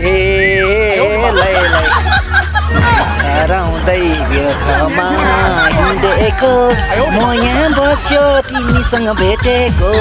ए लै लै हराउँदै व्यर्थमा हिँडेको म यहाँ बस्यो तिमीसँग भेटेको